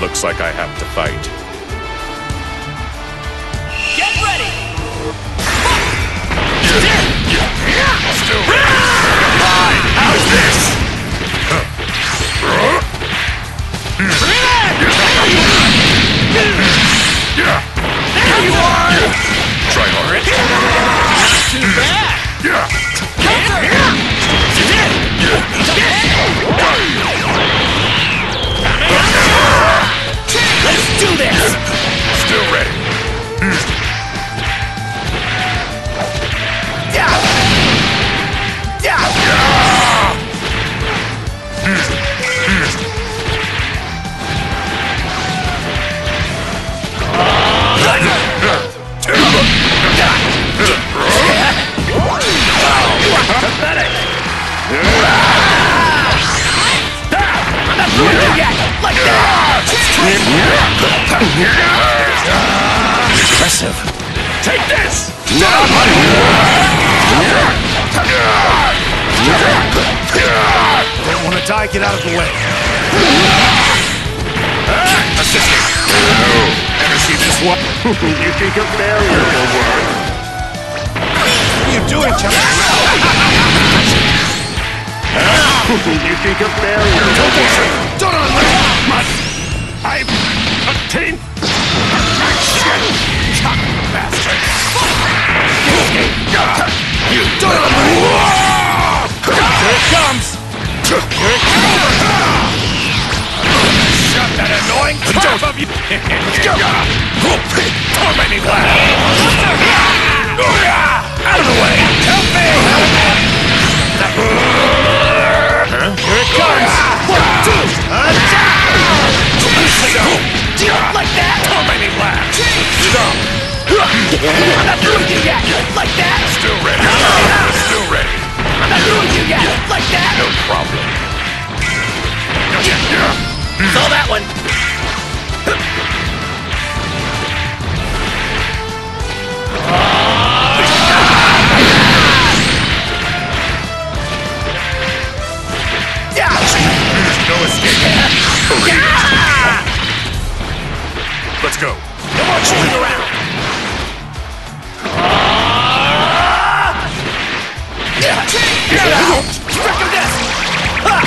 looks like I have to fight. Get ready! Still ready. Fine. How's this? There you are! Try hard. Not too bad! Yeah. Impressive. Take this. Don't want to die, get out of the way. Assist me. Ever see this one? you think a barrier will work? What are you doing, Chuck? you think a barrier will work? Don't unleash! Must Obtain perfection? Chuck bastard! You Don't! Here it comes! Here it comes! Shut that annoying turf of you! I'm not through with you yet! Like that! Still ready! Still ready! I'm not through with you yet! Like that! No problem. Saw that one! No escape. Let's go. No more chasing around!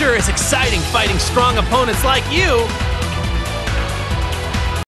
sure is exciting fighting strong opponents like you!